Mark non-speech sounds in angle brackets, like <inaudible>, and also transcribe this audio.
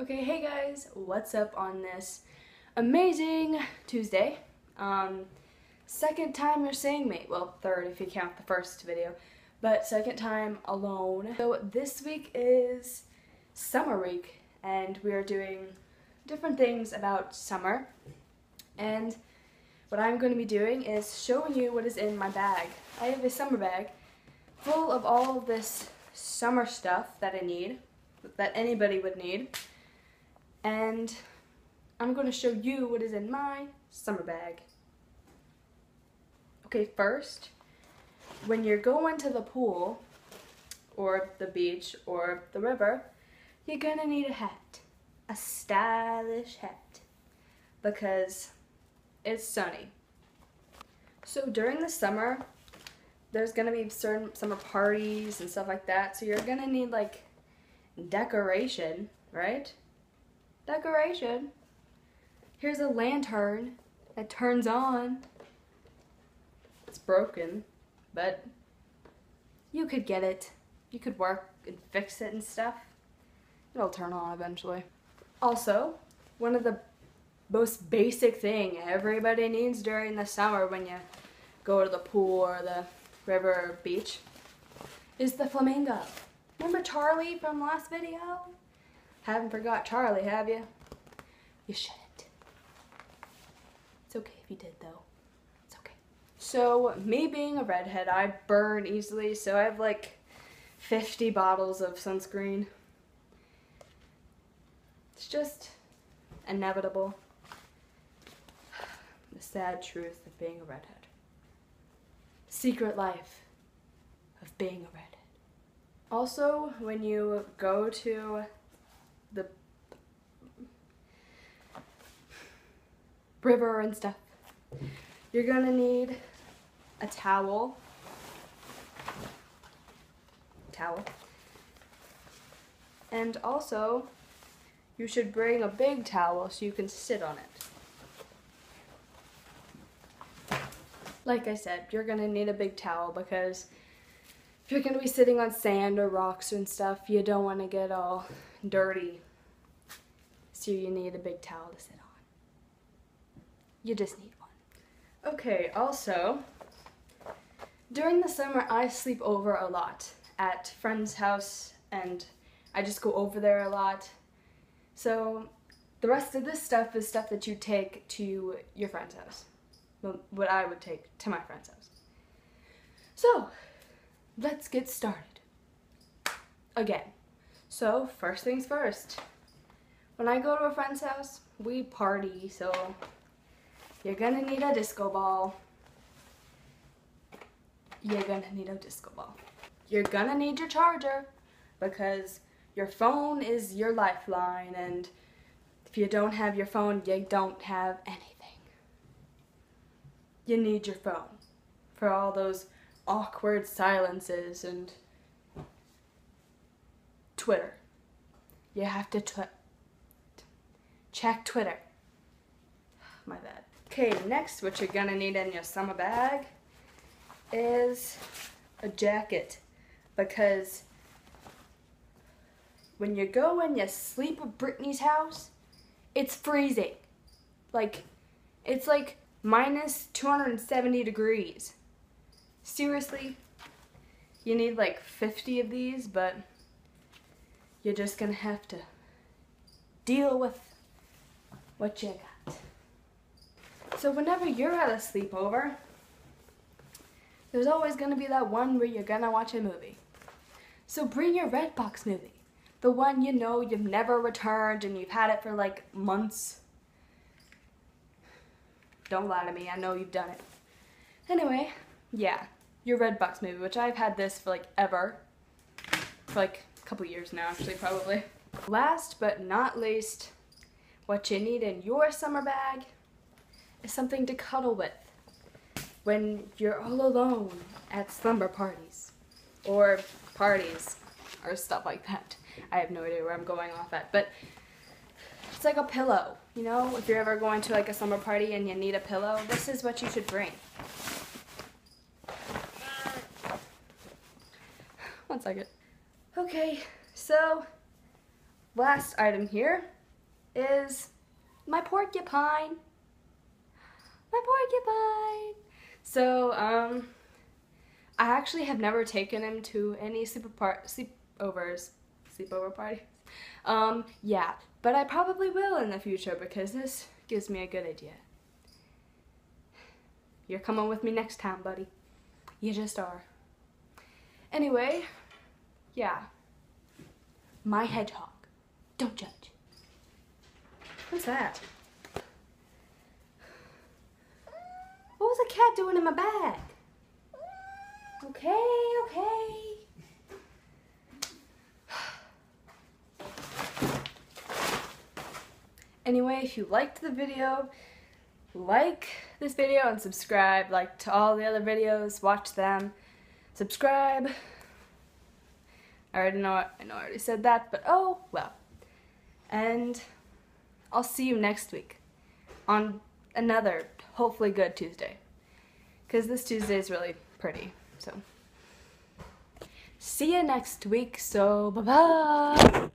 Okay, hey guys, what's up on this amazing Tuesday? Um, second time you're seeing me. Well, third if you count the first video, but second time alone. So this week is summer week, and we are doing different things about summer. And what I'm going to be doing is showing you what is in my bag. I have a summer bag full of all this summer stuff that I need, that anybody would need and I'm going to show you what is in my summer bag. Okay, first, when you're going to the pool, or the beach, or the river, you're gonna need a hat. A stylish hat. Because it's sunny. So during the summer, there's gonna be certain summer parties and stuff like that, so you're gonna need like decoration, right? Decoration. Here's a lantern that turns on. It's broken, but you could get it. You could work and fix it and stuff. It'll turn on eventually. Also, one of the most basic thing everybody needs during the summer when you go to the pool or the river or beach is the flamingo. Remember Charlie from last video? Haven't forgot Charlie, have you? You shouldn't. It's okay if you did, though. It's okay. So, me being a redhead, I burn easily, so I have like 50 bottles of sunscreen. It's just inevitable. The sad truth of being a redhead. Secret life of being a redhead. Also, when you go to the river and stuff. You're gonna need a towel. Towel. And also, you should bring a big towel so you can sit on it. Like I said, you're gonna need a big towel because if you're gonna be sitting on sand or rocks and stuff, you don't wanna get all dirty. So you need a big towel to sit on. You just need one. Okay, also, during the summer I sleep over a lot at friend's house and I just go over there a lot. So the rest of this stuff is stuff that you take to your friend's house. What I would take to my friend's house. So, let's get started. Again. So, first things first. When I go to a friend's house, we party, so you're gonna need a disco ball. You're gonna need a disco ball. You're gonna need your charger because your phone is your lifeline and if you don't have your phone, you don't have anything. You need your phone for all those awkward silences and Twitter. You have to tw check Twitter. <sighs> My bad. Okay, next what you're gonna need in your summer bag is a jacket because when you go and you sleep at Brittany's house, it's freezing. Like, it's like minus 270 degrees. Seriously, you need like 50 of these, but you're just gonna have to deal with what you got. So whenever you're at a sleepover, there's always gonna be that one where you're gonna watch a movie. So bring your Redbox movie. The one you know you've never returned and you've had it for like months. Don't lie to me, I know you've done it. Anyway, yeah, your Redbox movie, which I've had this for like ever. For like a couple years now actually probably. Last but not least, what you need in your summer bag is something to cuddle with when you're all alone at slumber parties or parties or stuff like that. I have no idea where I'm going off at, but it's like a pillow, you know? If you're ever going to like a summer party and you need a pillow, this is what you should bring. <sighs> One second. Okay, so last item here is my porcupine. My porcupine. So, um, I actually have never taken him to any sleep sleepovers, sleepover parties. Um, yeah, but I probably will in the future because this gives me a good idea. You're coming with me next time, buddy. You just are. Anyway, yeah. My hedgehog. Don't judge. What's that? What was a cat doing in my bag? Okay, okay. Anyway, if you liked the video, like this video and subscribe. Like to all the other videos, watch them. Subscribe. I already know, I know I already said that, but oh, well. And I'll see you next week on another, hopefully good Tuesday. Because this Tuesday is really pretty, so. See you next week, so bye-bye!